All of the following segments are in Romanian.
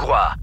hongrois.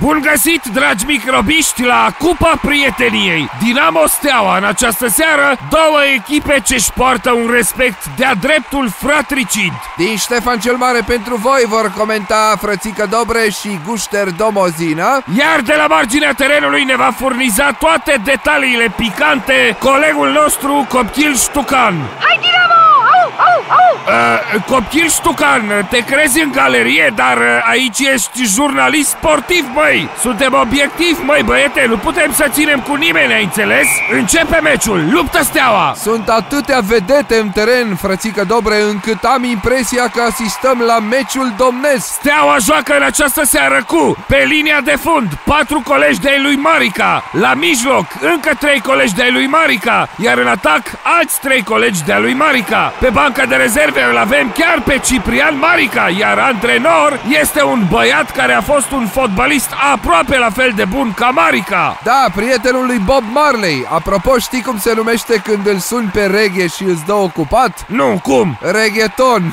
Bun găsit, dragi microbiști, la Cupa Prieteniei! Dinamo Steaua, în această seară, două echipe ce-și poartă un respect de-a dreptul fratricid. Din Ștefan cel Mare pentru voi vor comenta Frățică Dobreș și Gușter Domozina. Iar de la marginea terenului ne va furniza toate detaliile picante colegul nostru Copchil Ștucan. Hai, Dinamo! Au, au, au! Uh, Copchil Ștucan, te crezi în galerie, dar uh, aici ești jurnalist sportiv, băi! Suntem obiectiv, măi, băiete, nu putem să ținem cu nimeni, ai înțeles? Începe meciul, luptă steaua! Sunt atâtea vedete în teren, Frățică Dobre, încât am impresia că asistăm la meciul domnesc. Steaua joacă în această seară cu, pe linia de fund, patru colegi de lui Marica, la mijloc, încă trei colegi de lui Marica, iar în atac, alți trei colegi de lui Marica. Pe banca de rezerve îl avem chiar pe Ciprian Marica, iar antrenor este un băiat care a fost un fotbalist aproape la fel de bun ca Marica. Da, prietenul lui Bob Marley. Apropo, știi cum se numește când îl suni pe reghe și îți dă ocupat? Nu, cum? Regheton.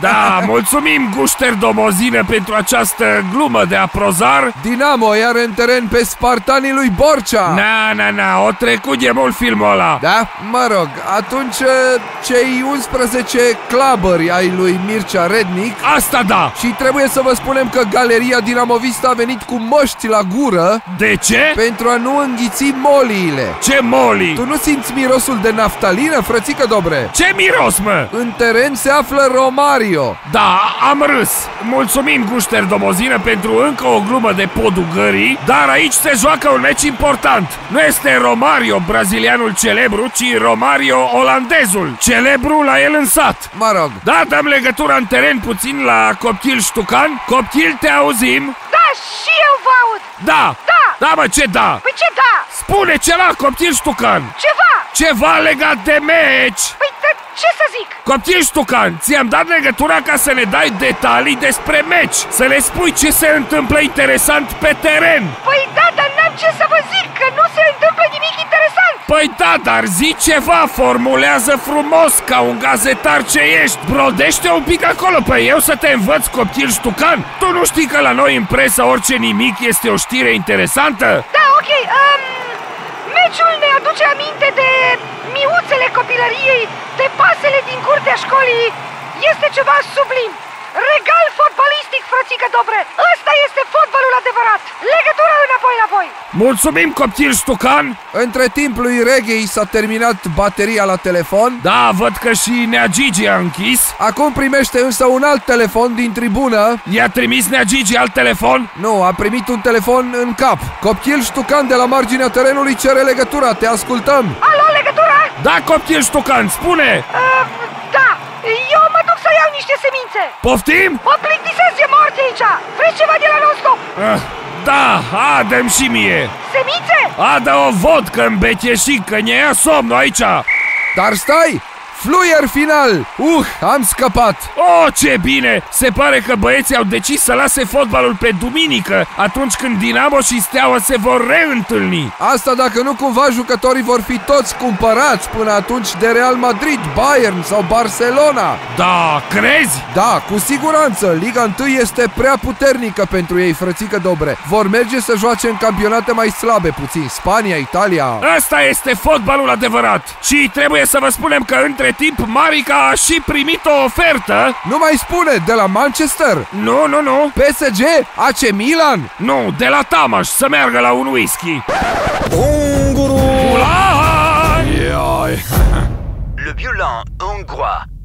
Da, mulțumim Gușter Domozine pentru această glumă de aprozar. Dinamo, iar în teren pe spartanii lui Borcea. Na, na, na, o trecut de mult filmul ăla. Da? Mă rog, atunci cei 11 clubberi ai lui Mircea Rednic Asta da! și trebuie să vă spunem că Galeria Dinamovista a venit cu măști la gură De ce? pentru a nu înghiți moliile. Ce moli? Tu nu simți mirosul de naftalină, frățică Dobre? Ce miros, mă? În teren se află Romario. Da, am râs. Mulțumim, Gușter Domozină, pentru încă o glumă de podugării, dar aici se joacă un meci important. Nu este Romario, brazilianul celebru, ci Romario, olandezul, celebru la el în sat. Mă rog, Da, dăm legătura în teren puțin la Copchil Ștucan. Copchil, te auzim? Da, și eu vă aud! Da! Da! Da, mă, ce da? Păi ce da? Spune ceva, Copchil Ștucan! Ceva! Ceva legat de meci! Păi da, ce să zic? Copil Ștucan, ți-am dat legătura ca să ne dai detalii despre meci Să le spui ce se întâmplă interesant pe teren Păi da, dar n-am ce să vă zic, că nu se întâmplă nimic interesant! Păi da, dar zi ceva, formulează frumos ca un gazetar ce ești Brodește un pic acolo pe eu să te învăț, copil Ștucan Tu nu știi că la noi în presă orice nimic este o știre interesantă? Da, ok, um, meciul ne aduce aminte de miuțele copilăriei, de pasele din curtea școlii. Este ceva sublim. Regal fotbalistic, frățică Dobre! Ăsta este fotbalul adevărat! Legătura înapoi la voi! Mulțumim, copil Ștucan între timp lui Reghe i s-a terminat bateria la telefon. Da, văd că și Nea Gigi a închis Acum primește însă un alt telefon din tribună. I-a trimis Nea Gigi alt telefon? Nu, a primit un telefon în cap. Copchil Ștucan de la marginea terenului cere legătura. Te ascultăm. Alo, legătura? Da, copil Ștucan, spune! Uh, da, eu mă duc să iau niște semințe! Poftim? Mă plictisesc, e moarte aici! Vreți ceva de la non-stop? Ah, Da, adem și mie! Semințe? Adă o vodcă în becheșic, că ne ia somnul aici! Dar stai! Fluier final! Uh, am scăpat! Oh, ce bine! Se pare că băieții au decis să lase fotbalul pe duminică, atunci când Dinamo și Steaua se vor reîntâlni. Asta dacă nu cumva jucătorii vor fi toți cumpărați până atunci de Real Madrid, Bayern sau Barcelona. Da, crezi? Da, cu siguranță, Liga 1 este prea puternică pentru ei, frățică Dobre. Vor merge să joace în campionate mai slabe puțin, Spania, Italia... Asta este fotbalul adevărat. Și trebuie să vă spunem că între timp Marica a și primit o ofertă. Nu mai spune, de la Manchester, Nu, nu, nu. PSG, AC Milan, Nu, de la Tamaș să meargă la un whisky. Unguru! Ula! Le violon hongrois